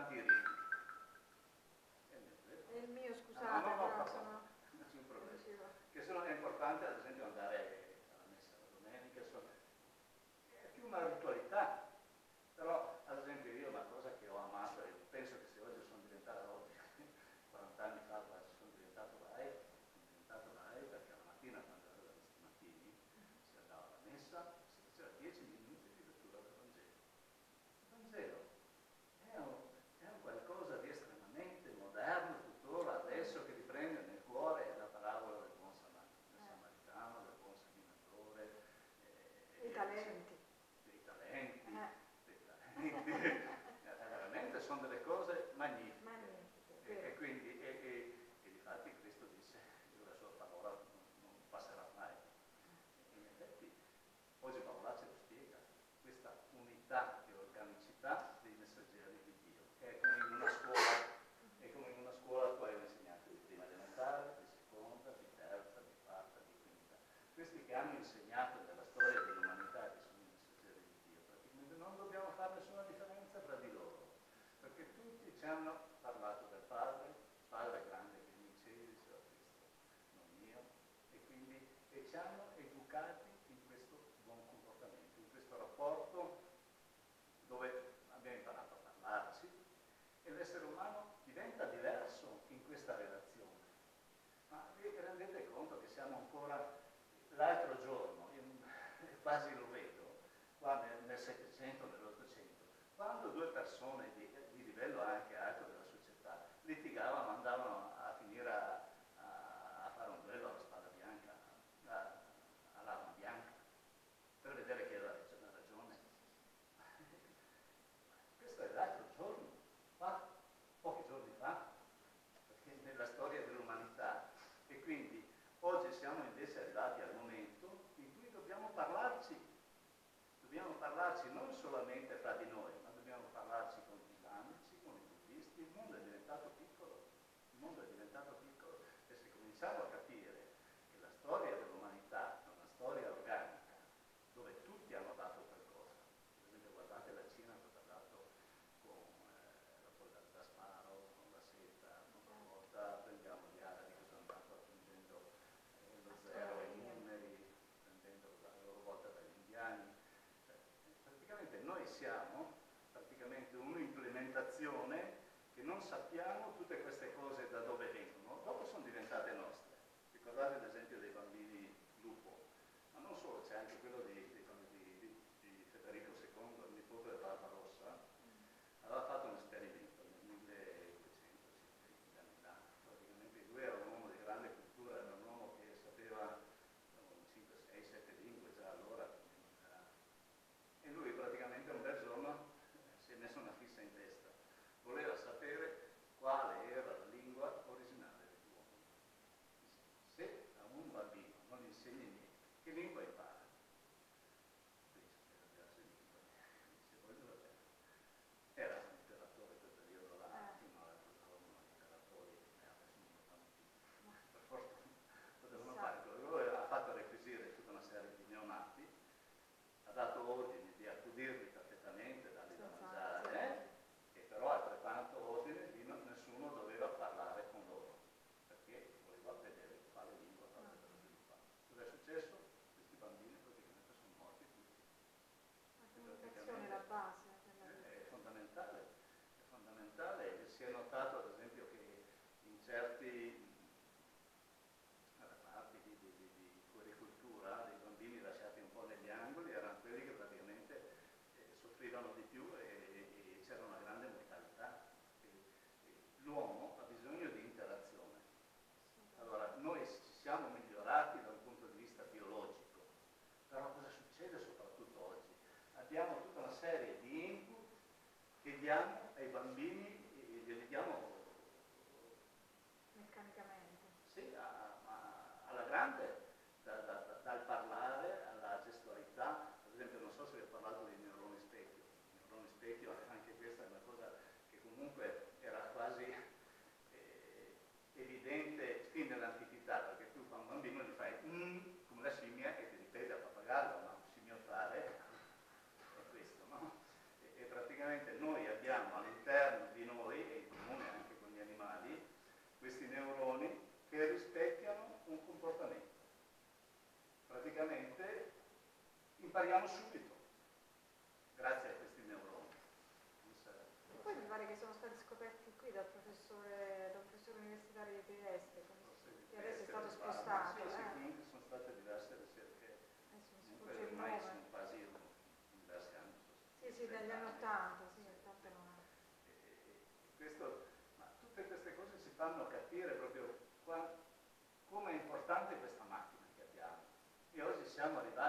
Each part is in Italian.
Santiri. ci hanno parlato del Padre, Padre grande che mi cieli, Gesù Cristo, non mio, e quindi e ci hanno educati in questo buon comportamento, in questo rapporto dove abbiamo imparato a parlarci e l'essere umano diventa diverso in questa relazione. Ma vi rendete conto che siamo ancora l'altro giorno, quasi che non sappiamo tutte queste cose da dove vengono, dopo sono diventate nostre. Ricordate ad esempio ya. impariamo subito, grazie a questi neuroni. Poi mi pare che sono stati scoperti qui dal professore, da professore universitario di Trieste, che adesso è stato spostato. Sì, sì, eh. sono state diverse ricerche, eh, comunque ormai sono quasi diversi anni. Sì, sì, dagli anni 80, sì, 89. E, e questo, ma tutte queste cose ci fanno capire proprio qua, come è importante questa macchina che abbiamo. E oggi siamo arrivati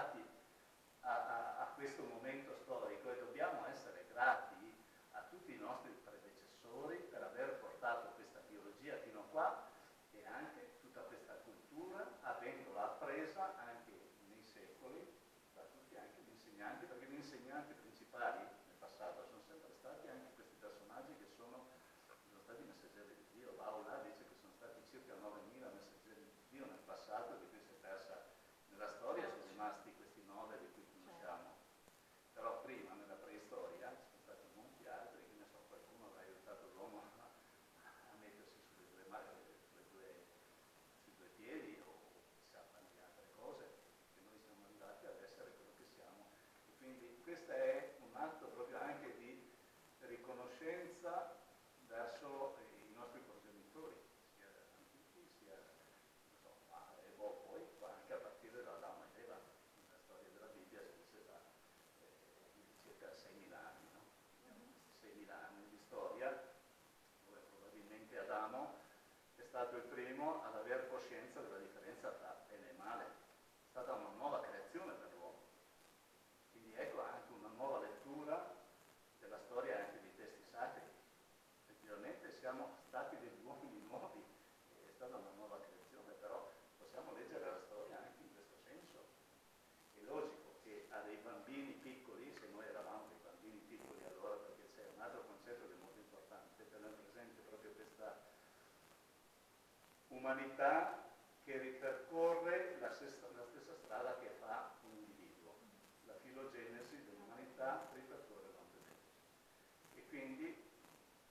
questo è un atto proprio anche di riconoscenza verso i nostri progenitori, sia antichi, sia insomma, e boh, poi anche a partire da Adamo e Eva, la storia della Bibbia scrisse da eh, circa 6.000 anni, no? 6.000 anni di storia, dove probabilmente Adamo è stato il primo ad aver coscienza della differenza all'interno una nuova creazione, però possiamo leggere la storia anche in questo senso. È logico che a dei bambini piccoli, se noi eravamo dei bambini piccoli allora, perché c'è un altro concetto che è molto importante, tenere presente proprio questa umanità che ripercorre la stessa, la stessa strada che fa un individuo. La filogenesi dell'umanità ripercorre l'umanità. E quindi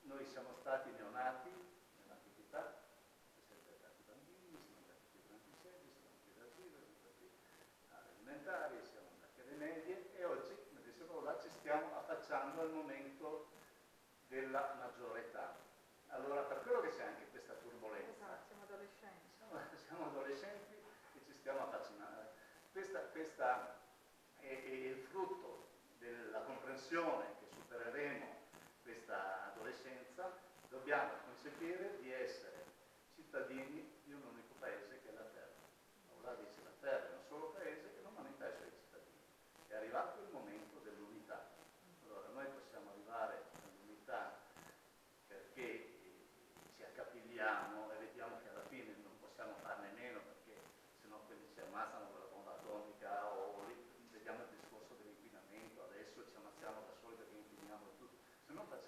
noi siamo stati neonati elementari, siamo andati alle medie e oggi, come dicevo là, ci stiamo affacciando al momento della maggiore età. Allora, per quello che c'è anche questa turbolenza. Esatto, siamo adolescenti. Siamo, adolescenti e ci stiamo affacciando. Questa, questa è, è il frutto della comprensione che supereremo questa adolescenza, dobbiamo concepire di essere cittadini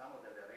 some of them are